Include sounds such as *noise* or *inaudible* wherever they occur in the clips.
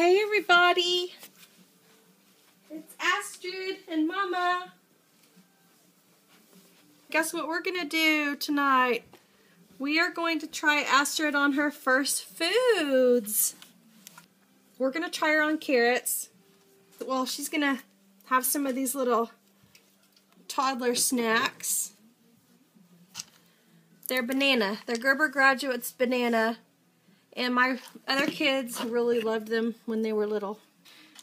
Hey everybody! It's Astrid and Mama. Guess what we're gonna do tonight? We are going to try Astrid on her first foods. We're gonna try her on carrots. Well, she's gonna have some of these little toddler snacks. They're banana. They're Gerber Graduates banana. And my other kids really loved them when they were little.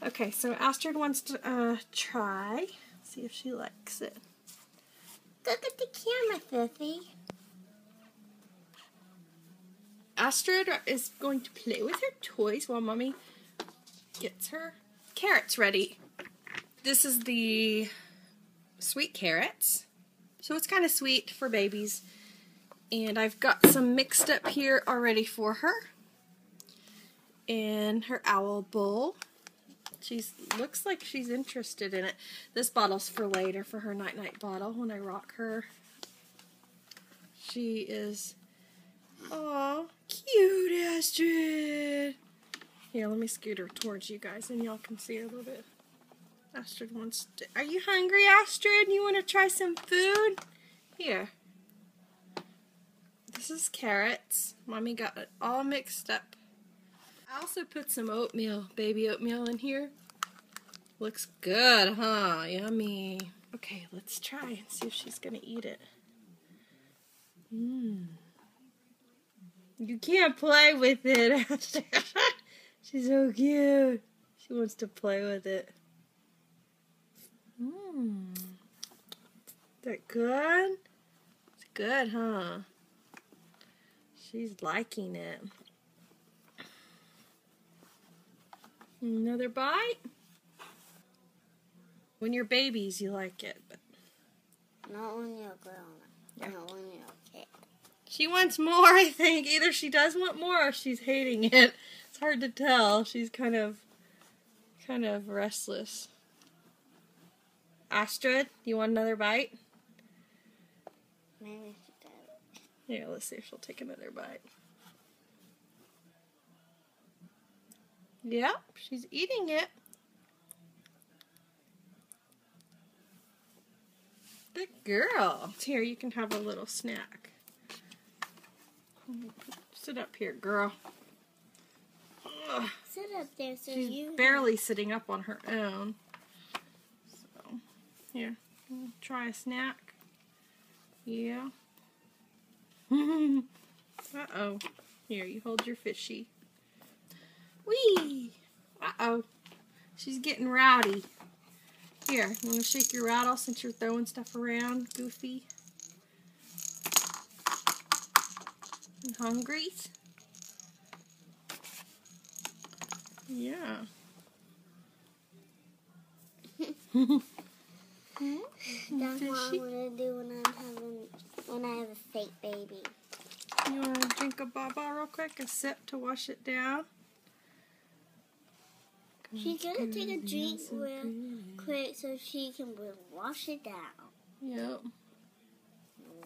Okay, so Astrid wants to uh, try. See if she likes it. Look at the camera, Fifi. Astrid is going to play with her toys while Mommy gets her carrots ready. This is the sweet carrots. So it's kind of sweet for babies. And I've got some mixed up here already for her. In her owl bowl. She looks like she's interested in it. This bottle's for later, for her night-night bottle when I rock her. She is, oh, cute Astrid. Here, let me scoot her towards you guys and y'all can see her a little bit. Astrid wants to, are you hungry Astrid? You want to try some food? Here. This is carrots. Mommy got it all mixed up. I also put some oatmeal, baby oatmeal in here. Looks good, huh? Yummy. Okay, let's try and see if she's going to eat it. Mmm. You can't play with it. *laughs* she's so cute. She wants to play with it. Mmm. That good? It's good, huh? She's liking it. Another bite? When you're babies, you like it, but not when you're grown. Yeah. Not when you're a kid. She wants more, *laughs* I think. Either she does want more or she's hating it. It's hard to tell. She's kind of, kind of restless. Astrid, you want another bite? Maybe she does. Yeah, let's see if she'll take another bite. Yep, she's eating it. Good girl. Here, you can have a little snack. Sit up here, girl. Ugh. Sit up there so She's you... barely sitting up on her own. So, here, try a snack. Yeah. *laughs* Uh-oh. Here, you hold your fishy. Whee! Uh-oh. She's getting rowdy. Here, you want to shake your rattle since you're throwing stuff around, Goofy? You hungry? Yeah. That's what I'm gonna do when I'm having when I have a fake baby. You want to drink a baba real quick, a sip to wash it down? She's gonna take a drink real quick so she can wash it down. Yep.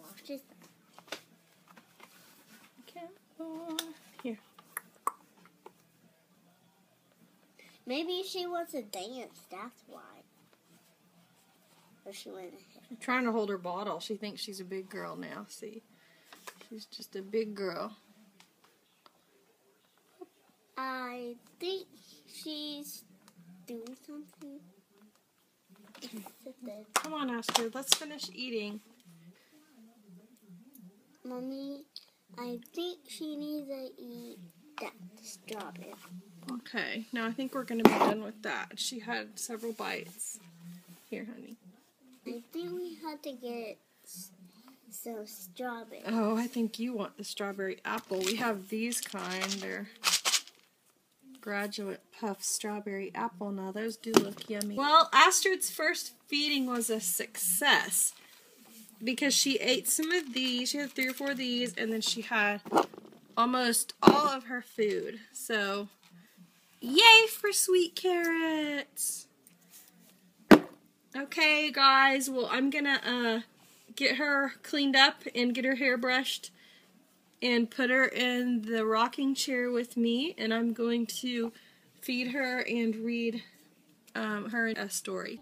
Wash it down. Okay. Here. Maybe she wants to dance, that's why. Or she went ahead. I'm trying to hold her bottle. She thinks she's a big girl now, see? She's just a big girl. I think she's doing something. *laughs* Come on, Astrid. Let's finish eating. Mommy, I think she needs to eat that strawberry. Okay, now I think we're going to be done with that. She had several bites. Here, honey. I think we had to get some strawberry. Oh, I think you want the strawberry apple. We have these kind. They're graduate puff strawberry apple. Now those do look yummy. Well, Astrid's first feeding was a success because she ate some of these. She had three or four of these, and then she had almost all of her food. So, yay for sweet carrots! Okay, guys. Well, I'm gonna uh, get her cleaned up and get her hair brushed and put her in the rocking chair with me and I'm going to feed her and read um, her a story.